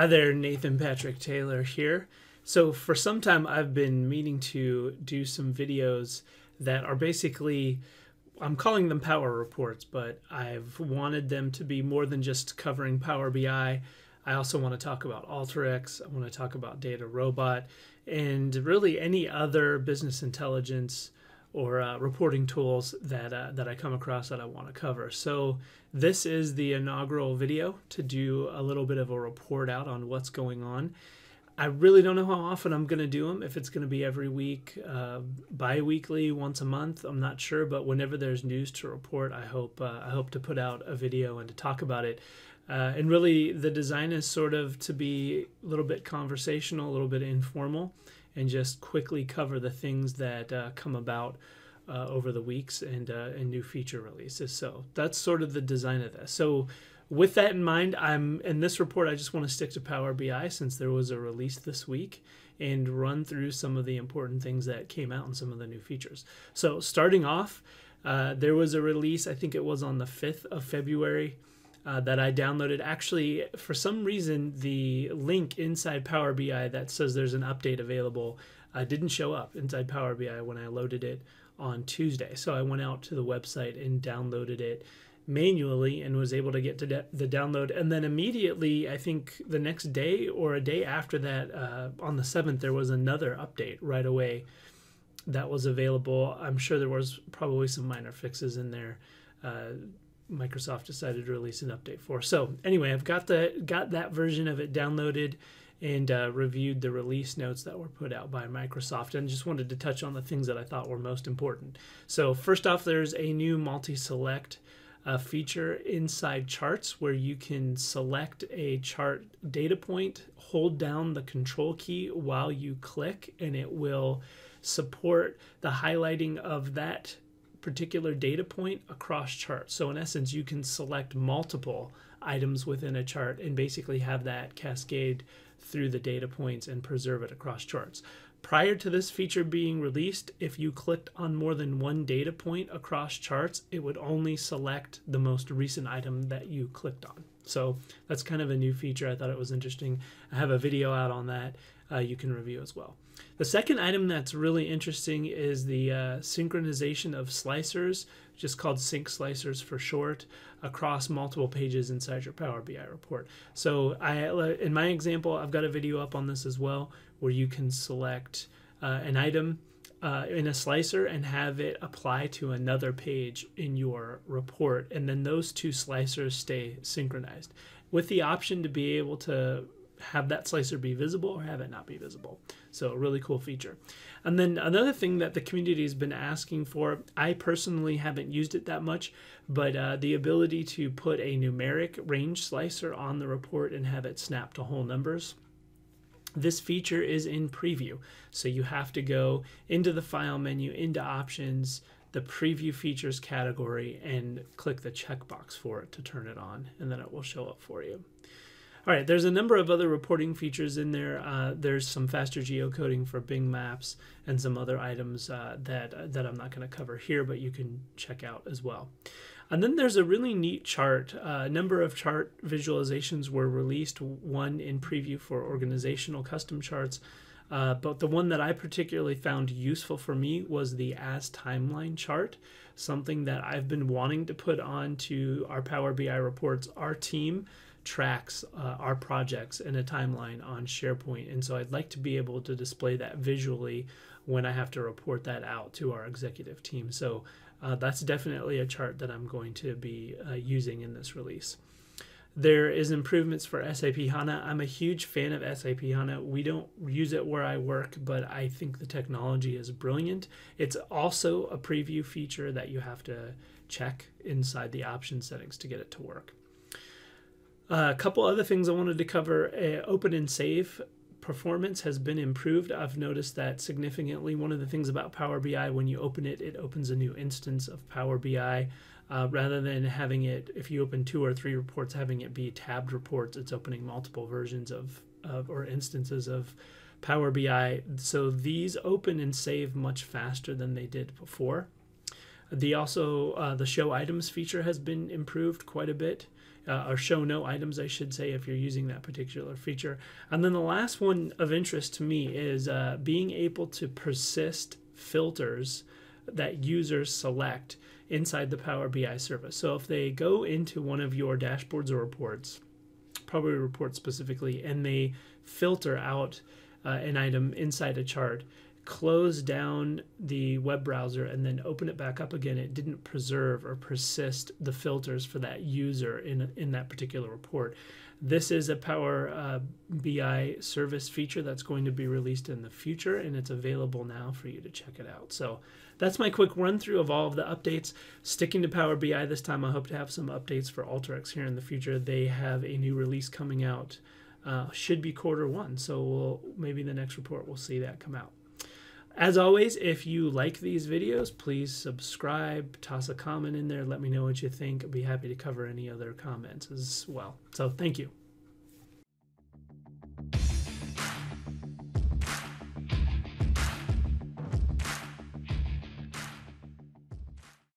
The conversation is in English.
Hi there, Nathan Patrick Taylor here. So, for some time, I've been meaning to do some videos that are basically, I'm calling them power reports, but I've wanted them to be more than just covering Power BI. I also want to talk about Alteryx, I want to talk about DataRobot, and really any other business intelligence or uh, reporting tools that uh, that I come across that I want to cover. So this is the inaugural video to do a little bit of a report out on what's going on. I really don't know how often I'm going to do them. If it's going to be every week, uh, bi-weekly, once a month, I'm not sure. But whenever there's news to report, I hope uh, I hope to put out a video and to talk about it. Uh, and really, the design is sort of to be a little bit conversational, a little bit informal and just quickly cover the things that uh, come about uh, over the weeks and uh, and new feature releases. So that's sort of the design of this. So with that in mind, I'm in this report. I just want to stick to Power BI since there was a release this week and run through some of the important things that came out and some of the new features. So starting off, uh, there was a release. I think it was on the 5th of February uh, that I downloaded. Actually, for some reason, the link inside Power BI that says there's an update available uh, didn't show up inside Power BI when I loaded it on Tuesday. So I went out to the website and downloaded it manually and was able to get to the download. And then immediately, I think the next day or a day after that, uh, on the 7th, there was another update right away that was available. I'm sure there was probably some minor fixes in there. Uh, Microsoft decided to release an update for. So anyway, I've got the got that version of it downloaded and uh, reviewed the release notes that were put out by Microsoft and just wanted to touch on the things that I thought were most important. So first off, there's a new multi-select uh, feature inside charts where you can select a chart data point, hold down the control key while you click, and it will support the highlighting of that particular data point across charts. So in essence, you can select multiple items within a chart and basically have that cascade through the data points and preserve it across charts. Prior to this feature being released, if you clicked on more than one data point across charts, it would only select the most recent item that you clicked on. So that's kind of a new feature. I thought it was interesting. I have a video out on that uh, you can review as well. The second item that's really interesting is the uh, synchronization of slicers, just called sync slicers for short, across multiple pages inside your Power BI report. So I, in my example, I've got a video up on this as well, where you can select uh, an item uh, in a slicer and have it apply to another page in your report, and then those two slicers stay synchronized, with the option to be able to have that slicer be visible or have it not be visible. So, a really cool feature. And then another thing that the community has been asking for, I personally haven't used it that much, but uh, the ability to put a numeric range slicer on the report and have it snap to whole numbers. This feature is in preview, so you have to go into the file menu, into options, the preview features category, and click the checkbox for it to turn it on, and then it will show up for you. All right, there's a number of other reporting features in there. Uh, there's some faster geocoding for Bing Maps and some other items uh, that uh, that I'm not going to cover here, but you can check out as well. And then there's a really neat chart. Uh, a number of chart visualizations were released. One in preview for organizational custom charts, uh, but the one that I particularly found useful for me was the as timeline chart, something that I've been wanting to put onto our Power BI reports. Our team tracks uh, our projects in a timeline on SharePoint. And so I'd like to be able to display that visually when I have to report that out to our executive team. So uh, that's definitely a chart that I'm going to be uh, using in this release. There is improvements for SAP HANA. I'm a huge fan of SAP HANA. We don't use it where I work, but I think the technology is brilliant. It's also a preview feature that you have to check inside the option settings to get it to work. Uh, a couple other things I wanted to cover. Uh, open and save performance has been improved. I've noticed that significantly. One of the things about Power BI, when you open it, it opens a new instance of Power BI. Uh, rather than having it, if you open two or three reports, having it be tabbed reports, it's opening multiple versions of, of or instances of Power BI. So these open and save much faster than they did before. The also uh, the show items feature has been improved quite a bit uh, or show no items, I should say, if you're using that particular feature. And then the last one of interest to me is uh, being able to persist filters that users select inside the Power BI service. So if they go into one of your dashboards or reports, probably report specifically, and they filter out uh, an item inside a chart, close down the web browser and then open it back up again, it didn't preserve or persist the filters for that user in, in that particular report. This is a Power uh, BI service feature that's going to be released in the future, and it's available now for you to check it out. So that's my quick run through of all of the updates. Sticking to Power BI this time, I hope to have some updates for Alteryx here in the future. They have a new release coming out, uh, should be quarter one, so we'll, maybe the next report we'll see that come out. As always, if you like these videos, please subscribe, toss a comment in there, let me know what you think. I'd be happy to cover any other comments as well. So thank you.